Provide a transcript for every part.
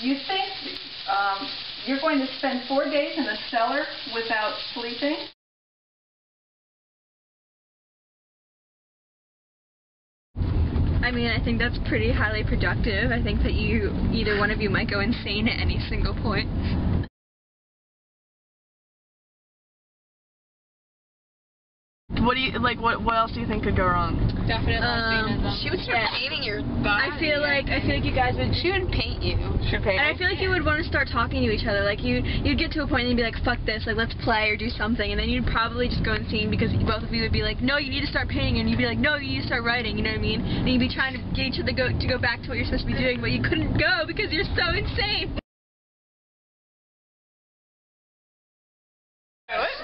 You think um, you're going to spend four days in a cellar without sleeping? I mean, I think that's pretty highly productive. I think that you, either one of you might go insane at any single point. What do you like? What what else do you think could go wrong? Definitely Um, She would start painting your body. I feel like I feel like you guys would she would paint you. Should paint. And I feel like you would want to start talking to each other. Like you, you'd get to a point and you'd be like, "Fuck this! Like let's play or do something." And then you'd probably just go insane because both of you would be like, "No, you need to start painting," and you'd be like, "No, you need to start writing." You know what I mean? And you'd be trying to get each other go to go back to what you're supposed to be doing, but you couldn't go because you're so insane.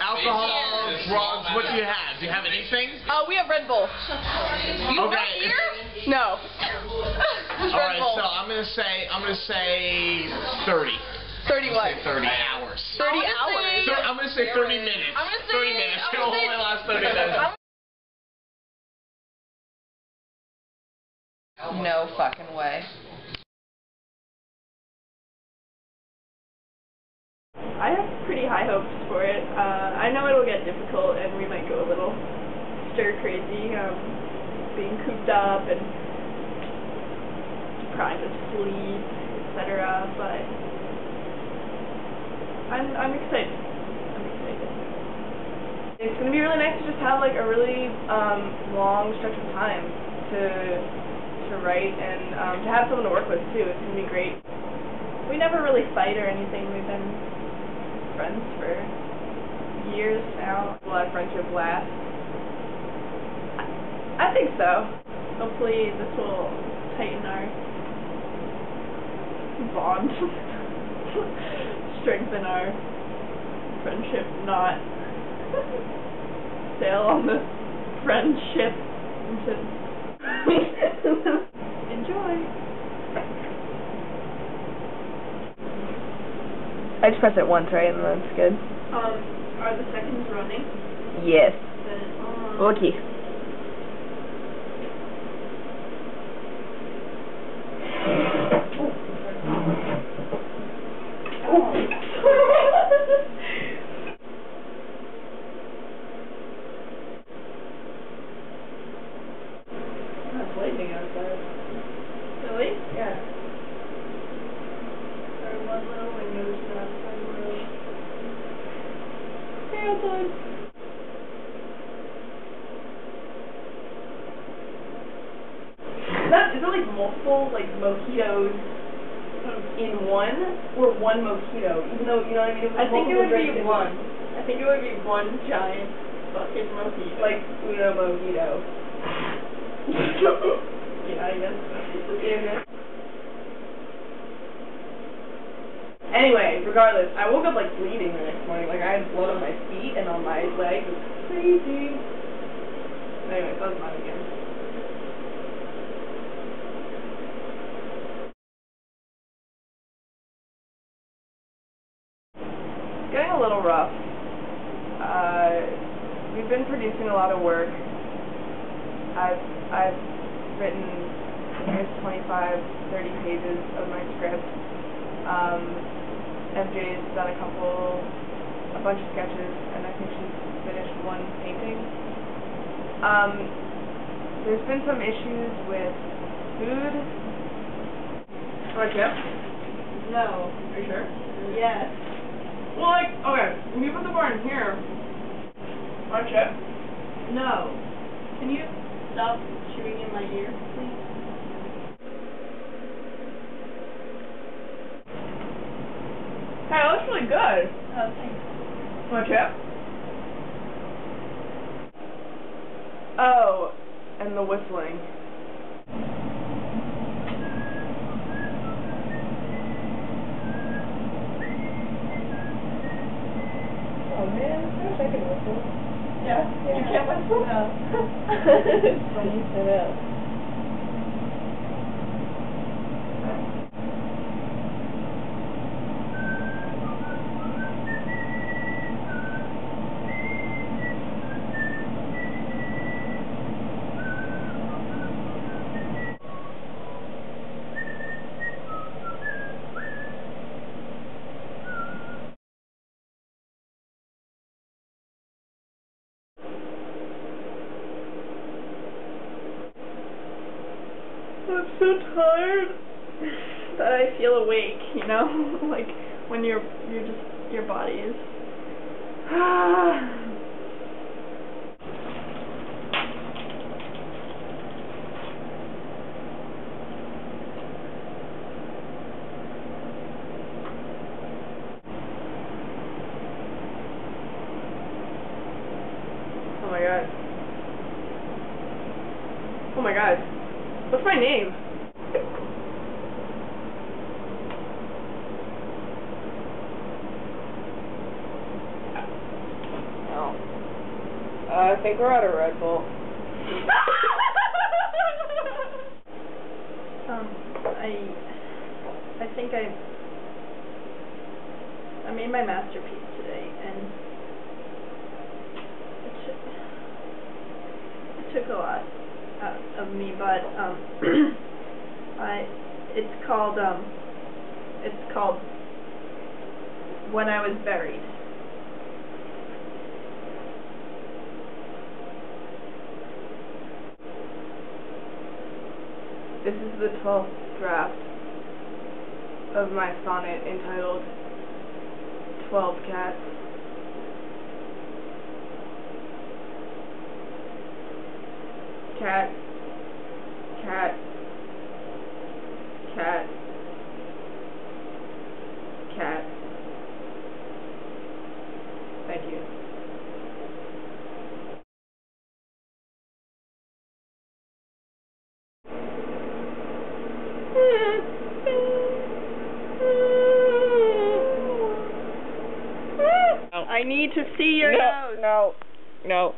Alcohol, drugs, what do you have? Do you have anything? Oh, we have Red Bull. You Okay. No. Alright, Bull. so I'm gonna say I'm gonna say 30. Thirty what? 30 hours. Thirty I wanna hours. So I'm gonna say 30 minutes. I'm gonna say- 30 minutes. I'm gonna say- only last 30 minutes. No fucking way. I have pretty high hopes for it. Uh, I know it'll get difficult and we might go a little stir crazy, um, being cooped up and deprived of sleep, etc. But I'm I'm excited. I'm excited. It's gonna be really nice to just have like a really um, long stretch of time to to write and um, to have someone to work with too. It's gonna be great. We never really fight or anything. We've been friends for years now. Will our friendship last? I, think so. Hopefully this will tighten our bond, strengthen our friendship, not sail on the friendship into enjoy. I just press it once, right, and then it's good. Um, are the seconds running? Yes. Then, um, Okay. It's lightning outside. Really? Yeah. There are one little windows outside the road. Is that, is there like multiple like mojitos in one, or one mojito? Even though you know what I mean. I think it would be one. I think it would be one giant fucking mojito. Like uno mojito. yeah, I guess. Yeah. Anyway, regardless, I woke up like bleeding the next morning. Like I had blood on my feet and on my legs. It was crazy. Anyway, that was mine again. Getting a little rough. Uh, we've been producing a lot of work. I've I've written here's 25, 30 pages of my script. Um, MJ's done a couple, a bunch of sketches, and I think she's finished one painting. Um, there's been some issues with food. Like, yeah? No. Are you sure? Yes. Well, like, okay, when you put the bar in here, on chip, No. Can you stop chewing in my ear, please? Really good. Oh, thanks. Want a chip? Oh, and the whistling. Oh man, I wish I could whistle. Yeah. You can't whistle? No. Funny you said I'm so tired that I feel awake, you know? like when you're you're just your body is Oh my god. Oh my god. What's my name? Oh. Uh, I think we're out of Red Bull. um, I, I think I, I made my masterpiece today, and it took, it took a lot out of me, but um, I, it's called um, it's called When I Was Buried. This is the 12th draft of my sonnet entitled 12 Cats. Cat, cat, cat, cat. Thank you. I need to see your nose. No, no.